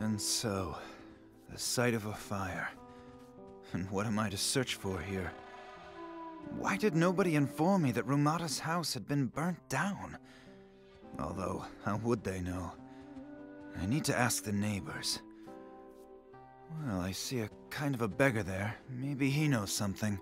And so, the sight of a fire. And what am I to search for here? Why did nobody inform me that Rumata's house had been burnt down? Although, how would they know? I need to ask the neighbors. Well, I see a kind of a beggar there. Maybe he knows something.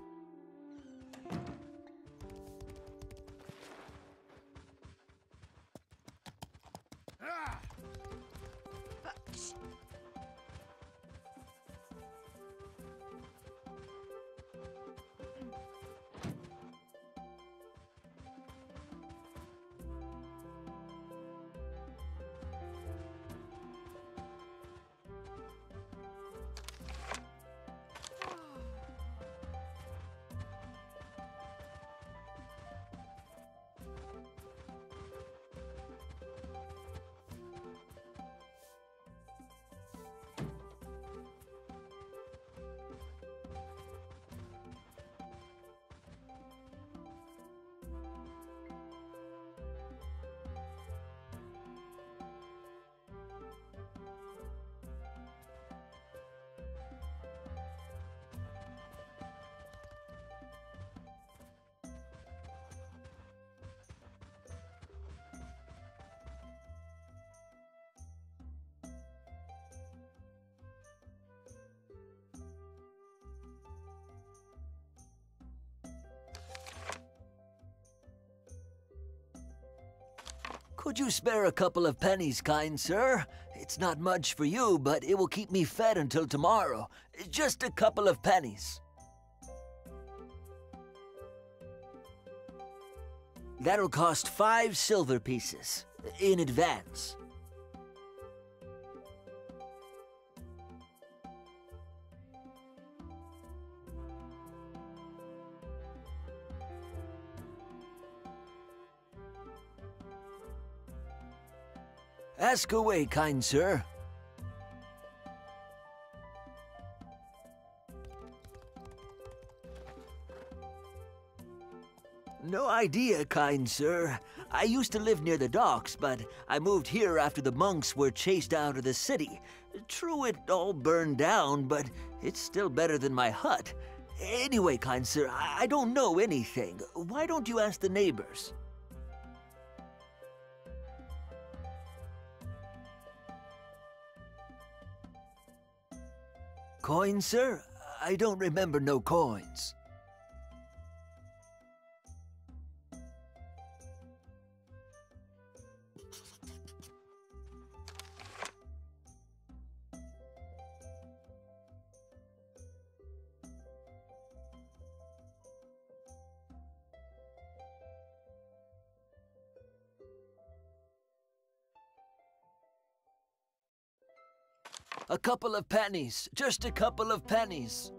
You spare a couple of pennies, kind sir? It's not much for you, but it will keep me fed until tomorrow. Just a couple of pennies. That'll cost five silver pieces, in advance. Ask away, kind sir. No idea, kind sir. I used to live near the docks, but I moved here after the monks were chased out of the city. True, it all burned down, but it's still better than my hut. Anyway, kind sir, I don't know anything. Why don't you ask the neighbors? Coins, sir? I don't remember no coins. A couple of pennies, just a couple of pennies.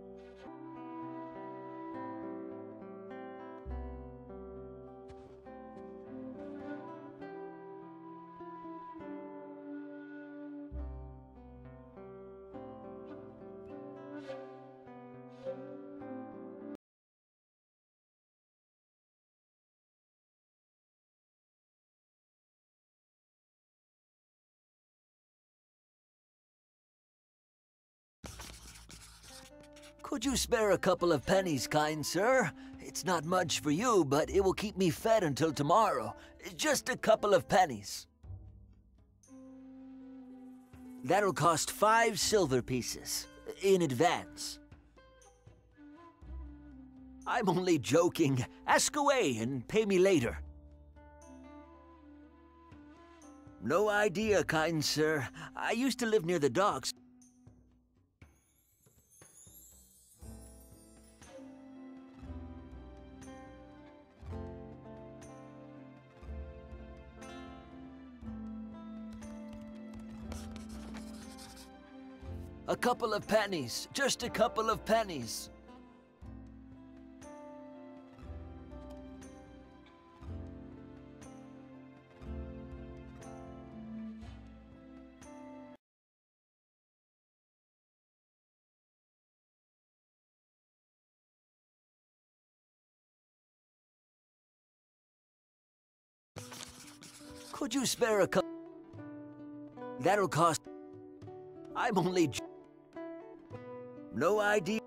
Could you spare a couple of pennies, kind sir? It's not much for you, but it will keep me fed until tomorrow. Just a couple of pennies. That'll cost five silver pieces, in advance. I'm only joking. Ask away and pay me later. No idea, kind sir. I used to live near the docks. A couple of pennies, just a couple of pennies. Could you spare a couple? That'll cost... I'm only. No idea.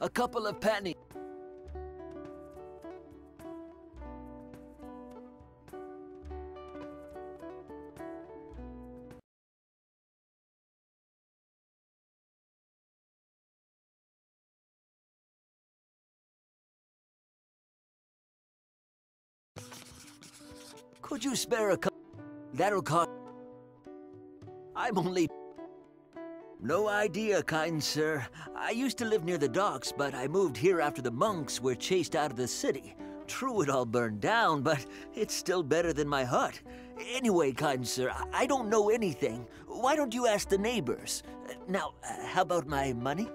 A couple of pennies. Could you spare a couple? That'll cost. I'm only. No idea, kind sir. I used to live near the docks, but I moved here after the monks were chased out of the city. True, it all burned down, but it's still better than my hut. Anyway, kind sir, I- don't know anything. Why don't you ask the neighbors? Now, uh, how about my money?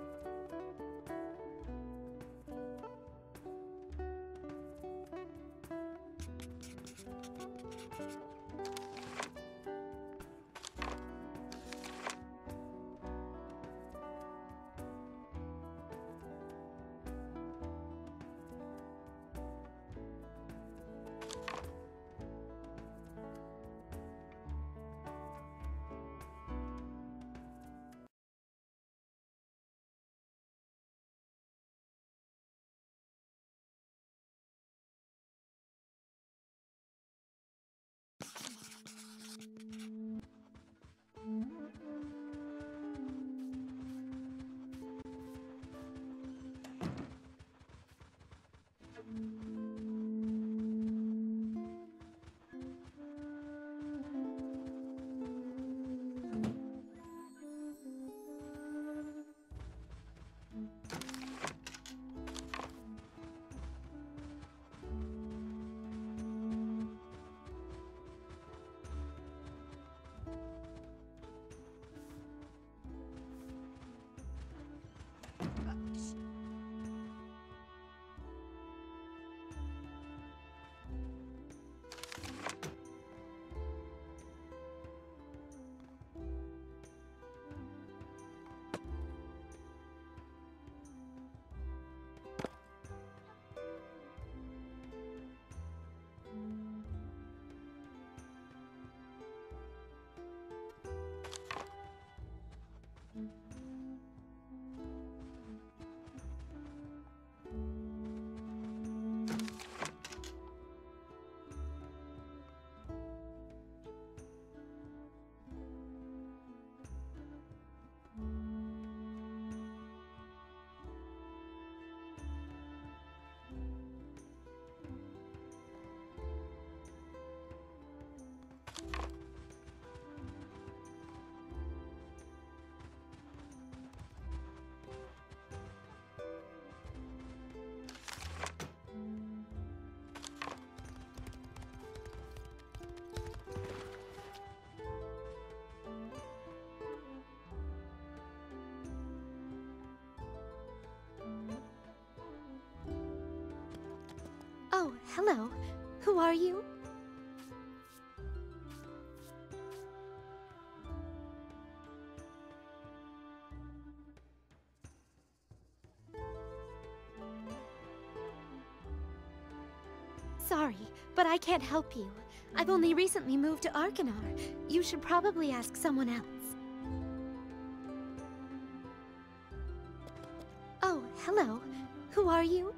Oh, hello. Who are you? Sorry, but I can't help you. I've only recently moved to Arkanar. You should probably ask someone else. Oh, hello. Who are you?